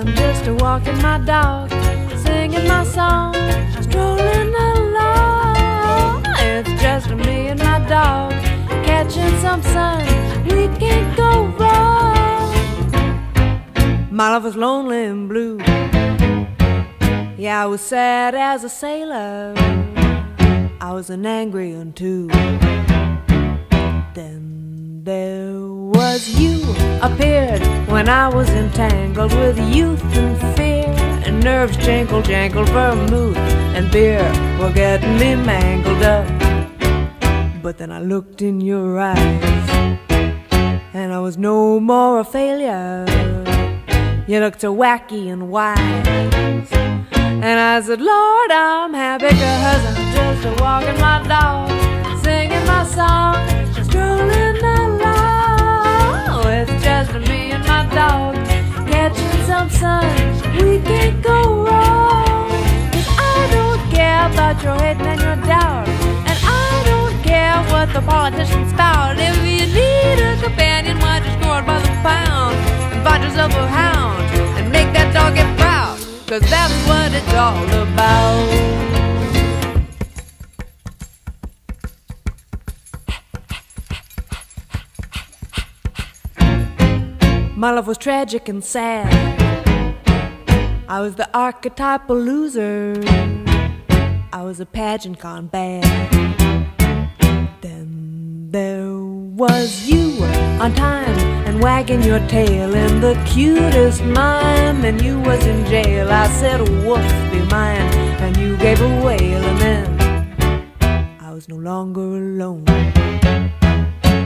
I'm just a walking my dog, singing my song, strolling along. It's just me and my dog, catching some sun. We can't go wrong. My love was lonely and blue. Yeah, I was sad as a sailor. I was an angry one too. Then there was you appeared when I was entangled with youth and fear. And nerves jangle, jangle, vermouth and beer were getting me mangled up. But then I looked in your eyes, and I was no more a failure. You looked so wacky and wise. And I said, Lord, I'm happy cause I'm just a walking go wrong. Cause I don't care about your hate and your doubt. And I don't care what the politicians spout. If you need a companion, why just go out by the pound and find yourself a hound and make that dog get proud. Cause that's what it's all about. My love was tragic and sad. I was the archetypal loser. I was a pageant gone bad. Then there was you on time and wagging your tail in the cutest mime. And you was in jail. I said, Woof, be mine. And you gave a wail, and then I was no longer alone.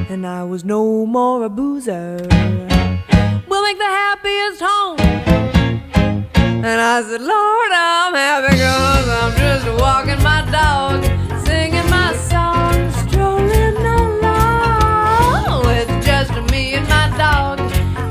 And I was no more a boozer. We'll make the happiest home. I said, Lord, I'm happy cause I'm just walking my dog, singing my song, strolling along. It's just me and my dog,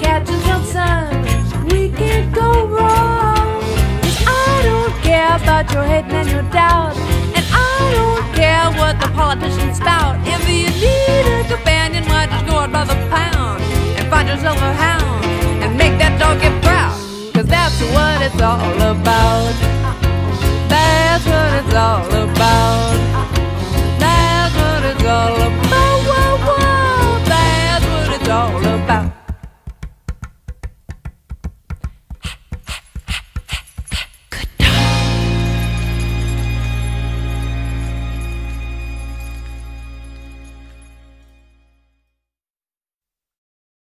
catching some sun. We can't go wrong. 'Cause I don't care about your hate and your doubt. And I don't care what the politicians spout. If you need a companion, why just go out by the pound and find yourself a hound it's all about.